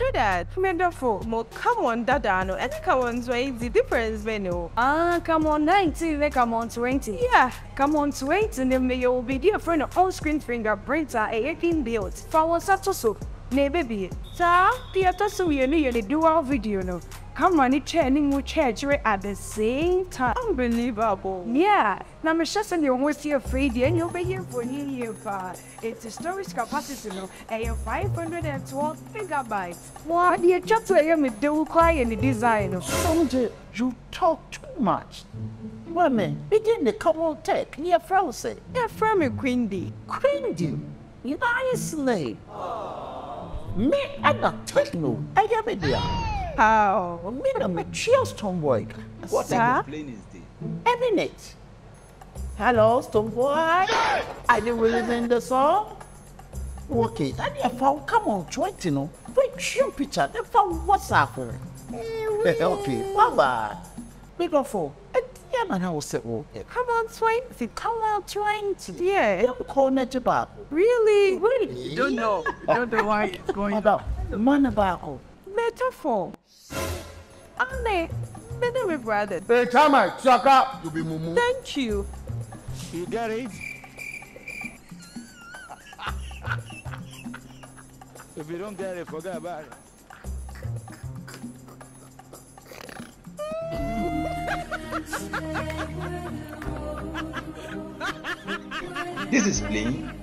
do that. Wonderful. Mo, come on, Dada, no. And come on, so the difference, man, no. Ah, CAMON 19, then CAMON 20. Yeah. CAMON 20, then may you be dear friend of on-screen fingerprints are a king built. For one such so. Ne baby. Sir, the other so you need to do our video no. Come on, it chaining with church at the same time. Unbelievable. Yeah, now I'm just saying you're with your free and you'll be here for new year five. It's a storage capacity no, and 512 megabytes. What? The chat to hear me do quiet the design. Sonja, you talk too much. Women, begin the common tech near Frosty. Yeah, from a Quindy. Cleaned you. You are a slave. Me, I got techno. I have a deal. How? Oh, me, I'm a chill stone. What Sir? type of is this? A minute. Hello, stone Are you didn't really mean the song. Okay, that you found, come on, try you know. Wait, chill picture, they found what's happening. Okay, bye bye. Microphone. Of four. Yeah, man, I will say, oh, CAMON, 20. CAMON 20. Yeah. Yeah, call net about. Really? Really? Don't know. Don't know why it's going About man about. Metaphor. Ane, better my brother. Hey, Chama, shut up. You be mumu. Thank you. You get it? if you don't get it, forget about it. This is playing.